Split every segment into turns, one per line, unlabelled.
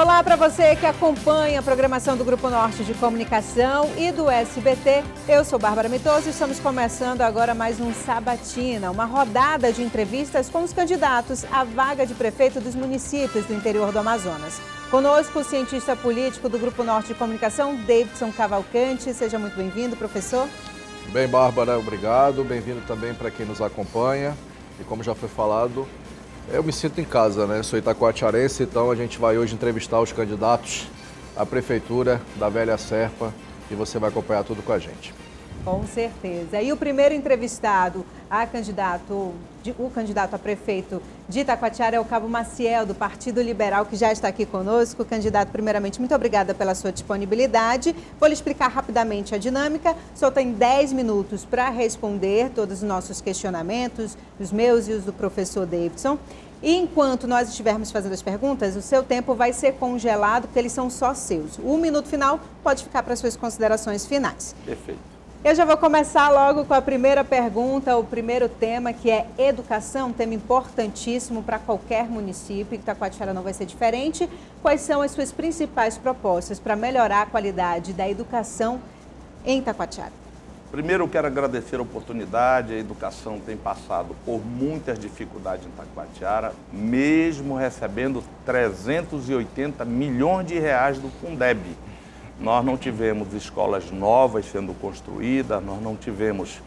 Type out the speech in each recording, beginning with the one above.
Olá para você que acompanha a programação do Grupo Norte de Comunicação e do SBT. Eu sou Bárbara Mitoso e estamos começando agora mais um Sabatina, uma rodada de entrevistas com os candidatos à vaga de prefeito dos municípios do interior do Amazonas. Conosco o cientista político do Grupo Norte de Comunicação, Davidson Cavalcante. Seja muito bem-vindo, professor.
Bem, Bárbara, obrigado. Bem-vindo também para quem nos acompanha. E como já foi falado, eu me sinto em casa, né? Sou itacoatiarense, então a gente vai hoje entrevistar os candidatos à prefeitura da Velha Serpa e você vai acompanhar tudo com a gente.
Com certeza. E o primeiro entrevistado a candidato, o candidato a prefeito de Itacoatiara é o Cabo Maciel, do Partido Liberal, que já está aqui conosco. Candidato, primeiramente, muito obrigada pela sua disponibilidade. Vou lhe explicar rapidamente a dinâmica. Senhor tem 10 minutos para responder todos os nossos questionamentos, os meus e os do professor Davidson. E enquanto nós estivermos fazendo as perguntas, o seu tempo vai ser congelado, porque eles são só seus. O minuto final pode ficar para suas considerações finais.
Perfeito.
Eu já vou começar logo com a primeira pergunta, o primeiro tema, que é educação, um tema importantíssimo para qualquer município, Itacoatiara não vai ser diferente. Quais são as suas principais propostas para melhorar a qualidade da educação em Itacoatiara?
Primeiro, eu quero agradecer a oportunidade. A educação tem passado por muitas dificuldades em Itacoatiara, mesmo recebendo 380 milhões de reais do Fundeb nós não tivemos escolas novas sendo construídas, nós não tivemos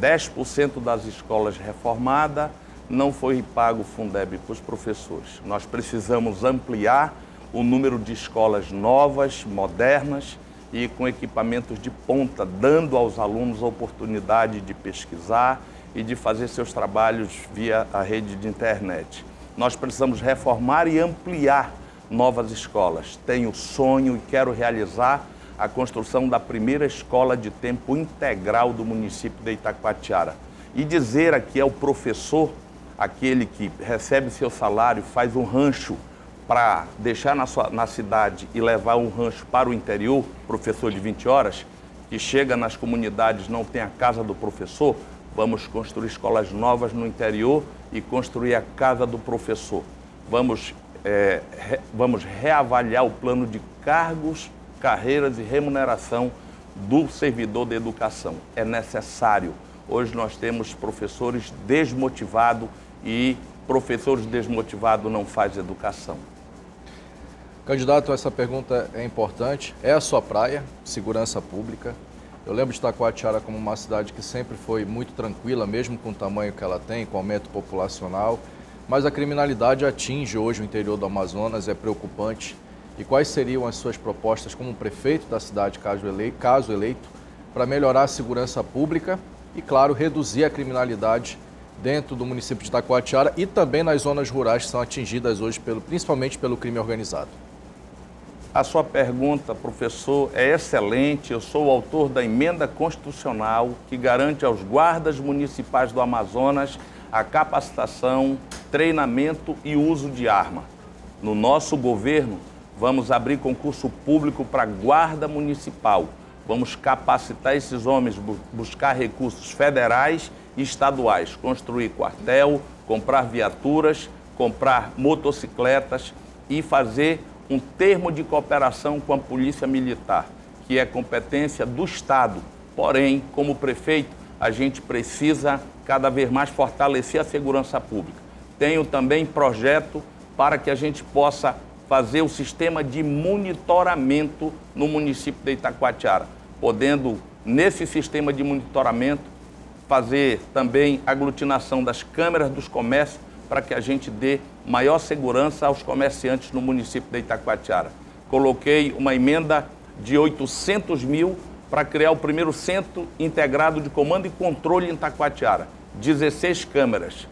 10% eh, das escolas reformadas, não foi pago o Fundeb para os professores. Nós precisamos ampliar o número de escolas novas, modernas e com equipamentos de ponta, dando aos alunos a oportunidade de pesquisar e de fazer seus trabalhos via a rede de internet. Nós precisamos reformar e ampliar novas escolas. Tenho sonho e quero realizar a construção da primeira escola de tempo integral do município de Itacoatiara. E dizer aqui ao professor, aquele que recebe seu salário, faz um rancho para deixar na, sua, na cidade e levar um rancho para o interior, professor de 20 horas, que chega nas comunidades, não tem a casa do professor, vamos construir escolas novas no interior e construir a casa do professor. Vamos é, re, vamos reavaliar o plano de cargos, carreiras e remuneração do servidor da educação. É necessário. Hoje nós temos professores desmotivados e professores desmotivados não faz educação.
Candidato, essa pergunta é importante. É a sua praia, segurança pública. Eu lembro de Itacoatiara como uma cidade que sempre foi muito tranquila, mesmo com o tamanho que ela tem, com o aumento populacional mas a criminalidade atinge hoje o interior do Amazonas, é preocupante. E quais seriam as suas propostas como prefeito da cidade, caso eleito, caso eleito para melhorar a segurança pública e, claro, reduzir a criminalidade dentro do município de Itacoatiara e também nas zonas rurais que são atingidas hoje, pelo, principalmente pelo crime organizado?
A sua pergunta, professor, é excelente. Eu sou o autor da emenda constitucional que garante aos guardas municipais do Amazonas a capacitação, treinamento e uso de arma. No nosso governo, vamos abrir concurso público para guarda municipal. Vamos capacitar esses homens, buscar recursos federais e estaduais, construir quartel, comprar viaturas, comprar motocicletas e fazer um termo de cooperação com a Polícia Militar, que é competência do Estado. Porém, como prefeito, a gente precisa cada vez mais fortalecer a segurança pública. Tenho também projeto para que a gente possa fazer o sistema de monitoramento no município de Itacoatiara, podendo, nesse sistema de monitoramento, fazer também aglutinação das câmeras dos comércios para que a gente dê maior segurança aos comerciantes no município de Itacoatiara. Coloquei uma emenda de 800 mil para criar o primeiro centro integrado de comando e controle em Taquatiara. 16 câmeras,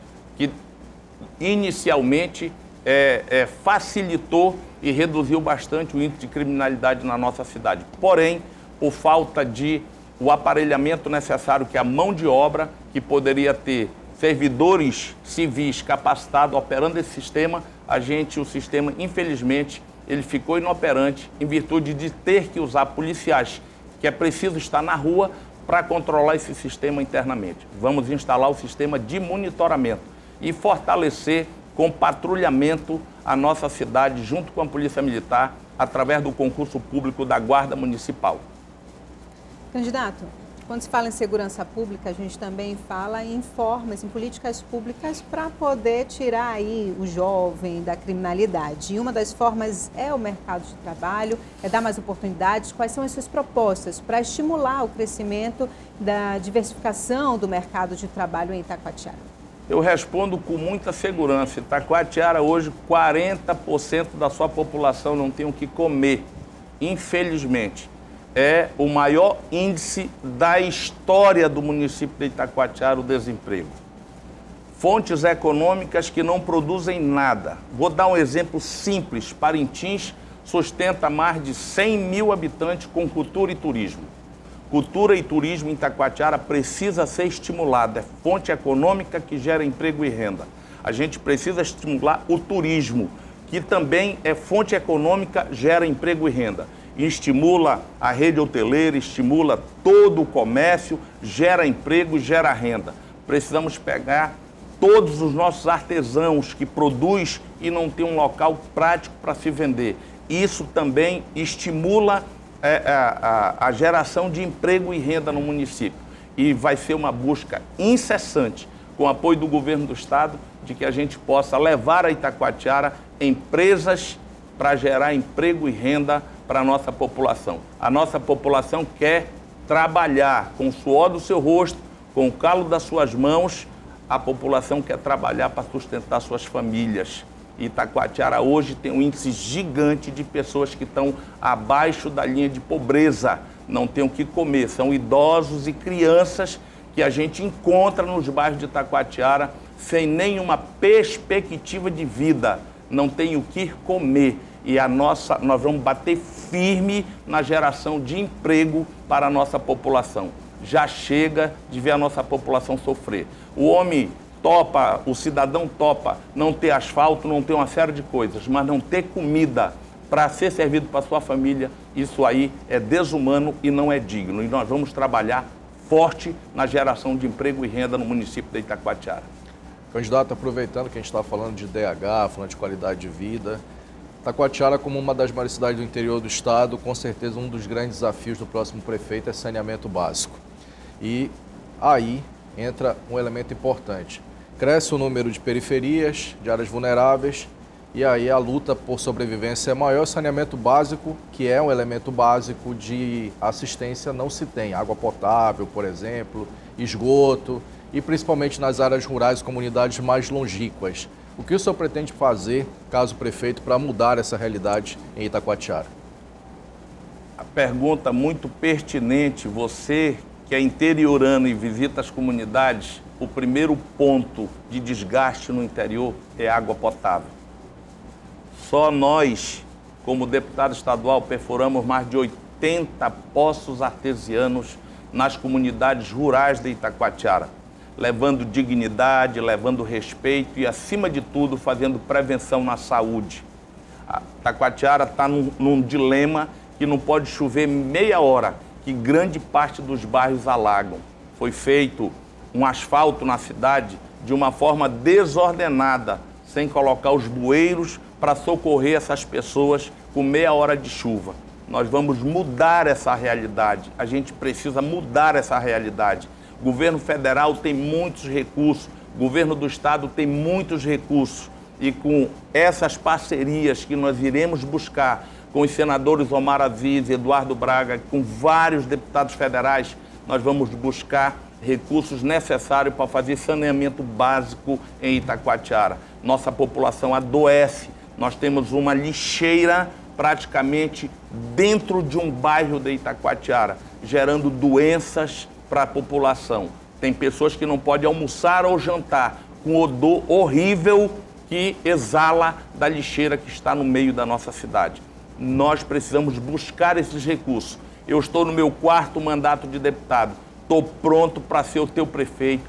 inicialmente é, é, facilitou e reduziu bastante o índice de criminalidade na nossa cidade. Porém, por falta de o aparelhamento necessário, que é a mão de obra, que poderia ter servidores civis capacitados operando esse sistema, a gente, o sistema, infelizmente, ele ficou inoperante em virtude de ter que usar policiais que é preciso estar na rua para controlar esse sistema internamente. Vamos instalar o sistema de monitoramento e fortalecer com patrulhamento à nossa cidade, junto com a Polícia Militar, através do concurso público da Guarda Municipal.
Candidato, quando se fala em segurança pública, a gente também fala em formas, em políticas públicas para poder tirar aí o jovem da criminalidade. E uma das formas é o mercado de trabalho, é dar mais oportunidades. Quais são as suas propostas para estimular o crescimento da diversificação do mercado de trabalho em Itacoatiara?
Eu respondo com muita segurança. Itacoatiara hoje 40% da sua população não tem o que comer, infelizmente é o maior índice da história do município de Itacoatiara, o desemprego. Fontes econômicas que não produzem nada. Vou dar um exemplo simples. Parintins sustenta mais de 100 mil habitantes com cultura e turismo. Cultura e turismo em Itacoatiara precisa ser estimulada. É fonte econômica que gera emprego e renda. A gente precisa estimular o turismo, que também é fonte econômica, gera emprego e renda estimula a rede hoteleira, estimula todo o comércio, gera emprego, gera renda. Precisamos pegar todos os nossos artesãos que produz e não tem um local prático para se vender. Isso também estimula é, a, a, a geração de emprego e renda no município. E vai ser uma busca incessante, com apoio do governo do estado, de que a gente possa levar a Itacoatiara empresas para gerar emprego e renda para a nossa população. A nossa população quer trabalhar com o suor do seu rosto, com o calo das suas mãos. A população quer trabalhar para sustentar suas famílias. Itacoatiara hoje tem um índice gigante de pessoas que estão abaixo da linha de pobreza, não tem o que comer. São idosos e crianças que a gente encontra nos bairros de Itacoatiara sem nenhuma perspectiva de vida, não tem o que comer e a nossa, nós vamos bater firme na geração de emprego para a nossa população. Já chega de ver a nossa população sofrer. O homem topa, o cidadão topa não ter asfalto, não ter uma série de coisas, mas não ter comida para ser servido para sua família, isso aí é desumano e não é digno. E nós vamos trabalhar forte na geração de emprego e renda no município de Itacoatiara.
Candidato, aproveitando que a gente está falando de DH, falando de qualidade de vida, Taquatiara, como uma das maiores cidades do interior do estado, com certeza um dos grandes desafios do próximo prefeito é saneamento básico. E aí entra um elemento importante. Cresce o número de periferias, de áreas vulneráveis, e aí a luta por sobrevivência é maior. Saneamento básico, que é um elemento básico de assistência, não se tem. Água potável, por exemplo, esgoto, e principalmente nas áreas rurais, comunidades mais longínquas. O que o senhor pretende fazer, caso prefeito, para mudar essa realidade em Itacoatiara?
A pergunta muito pertinente. Você que é interiorano e visita as comunidades, o primeiro ponto de desgaste no interior é água potável. Só nós, como deputado estadual, perfuramos mais de 80 poços artesianos nas comunidades rurais de Itacoatiara levando dignidade, levando respeito e, acima de tudo, fazendo prevenção na saúde. A Taquatiara está num, num dilema que não pode chover meia hora, que grande parte dos bairros alagam. Foi feito um asfalto na cidade de uma forma desordenada, sem colocar os bueiros para socorrer essas pessoas com meia hora de chuva. Nós vamos mudar essa realidade. A gente precisa mudar essa realidade. O governo federal tem muitos recursos, o governo do estado tem muitos recursos. E com essas parcerias que nós iremos buscar com os senadores Omar Aziz Eduardo Braga, com vários deputados federais, nós vamos buscar recursos necessários para fazer saneamento básico em Itacoatiara. Nossa população adoece. Nós temos uma lixeira praticamente dentro de um bairro de Itacoatiara, gerando doenças para a população. Tem pessoas que não podem almoçar ou jantar com odor horrível que exala da lixeira que está no meio da nossa cidade. Nós precisamos buscar esses recursos. Eu estou no meu quarto mandato de deputado. Estou pronto para ser o teu prefeito.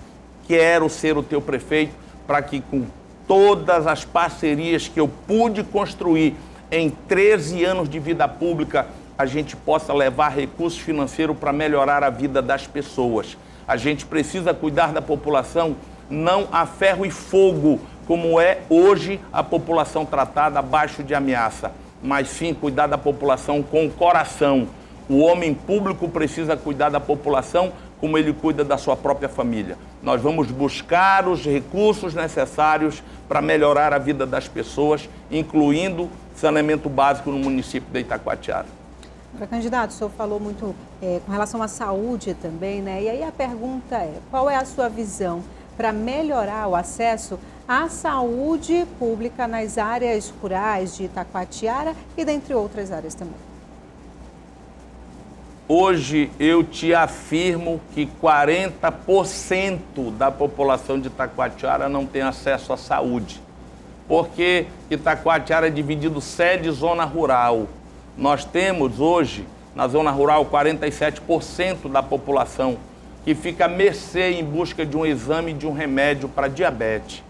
Quero ser o teu prefeito para que com todas as parcerias que eu pude construir em 13 anos de vida pública, a gente possa levar recursos financeiros para melhorar a vida das pessoas. A gente precisa cuidar da população não a ferro e fogo, como é hoje a população tratada abaixo de ameaça, mas sim cuidar da população com o coração. O homem público precisa cuidar da população como ele cuida da sua própria família. Nós vamos buscar os recursos necessários para melhorar a vida das pessoas, incluindo saneamento básico no município de Itacoatiara.
Para candidato, o senhor falou muito é, com relação à saúde também, né? E aí a pergunta é: qual é a sua visão para melhorar o acesso à saúde pública nas áreas rurais de Itacoatiara e dentre outras áreas também?
Hoje eu te afirmo que 40% da população de Itacoatiara não tem acesso à saúde. Porque Itacoatiara é dividido sede e zona rural. Nós temos hoje, na zona rural, 47% da população que fica a mercê em busca de um exame de um remédio para diabetes.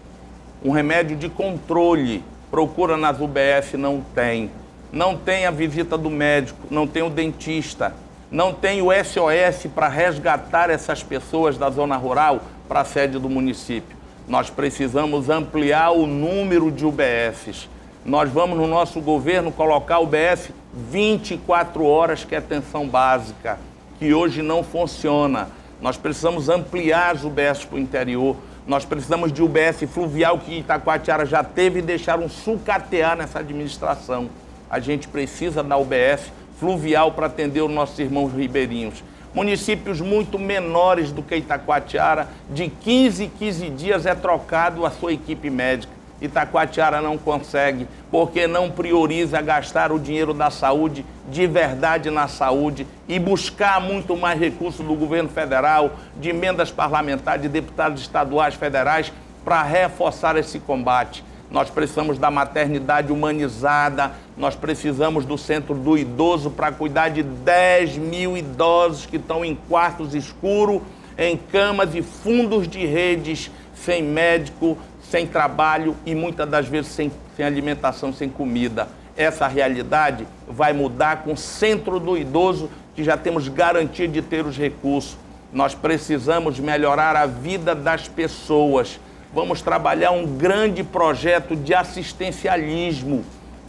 Um remédio de controle. Procura nas UBS, não tem. Não tem a visita do médico, não tem o dentista não tem o SOS para resgatar essas pessoas da zona rural para a sede do município. Nós precisamos ampliar o número de UBSs. Nós vamos, no nosso governo, colocar o UBS 24 horas, que é atenção básica, que hoje não funciona. Nós precisamos ampliar as UBS para o interior. Nós precisamos de UBS fluvial, que Itacoatiara já teve, e deixar um sucatear nessa administração. A gente precisa da UBS fluvial para atender os nossos irmãos ribeirinhos. Municípios muito menores do que Itacoatiara, de 15 em 15 dias é trocado a sua equipe médica. Itacoatiara não consegue, porque não prioriza gastar o dinheiro da saúde de verdade na saúde e buscar muito mais recursos do governo federal, de emendas parlamentares, de deputados estaduais, federais, para reforçar esse combate nós precisamos da maternidade humanizada, nós precisamos do centro do idoso para cuidar de 10 mil idosos que estão em quartos escuros, em camas e fundos de redes, sem médico, sem trabalho e muitas das vezes sem, sem alimentação, sem comida. Essa realidade vai mudar com o centro do idoso, que já temos garantia de ter os recursos. Nós precisamos melhorar a vida das pessoas vamos trabalhar um grande projeto de assistencialismo.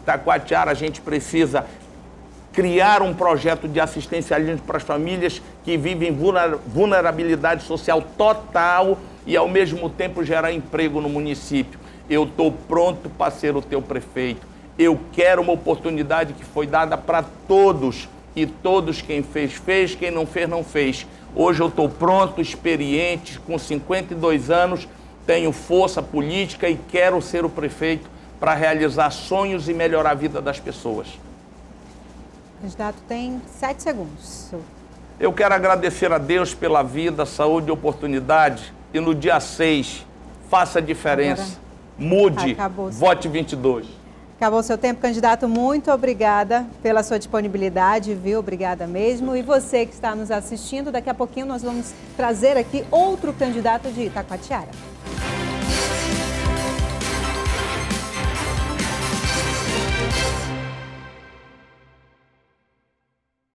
Taquatiara, a gente precisa criar um projeto de assistencialismo para as famílias que vivem vulnerabilidade social total e, ao mesmo tempo, gerar emprego no município. Eu estou pronto para ser o teu prefeito. Eu quero uma oportunidade que foi dada para todos. E todos, quem fez, fez, quem não fez, não fez. Hoje eu estou pronto, experiente, com 52 anos, tenho força política e quero ser o prefeito para realizar sonhos e melhorar a vida das pessoas.
O candidato tem sete segundos.
Eu quero agradecer a Deus pela vida, saúde e oportunidade. E no dia 6, faça a diferença. Mude. Vote 22.
Acabou o seu tempo, candidato. Muito obrigada pela sua disponibilidade, viu? Obrigada mesmo. E você que está nos assistindo, daqui a pouquinho nós vamos trazer aqui outro candidato de Itacoatiara.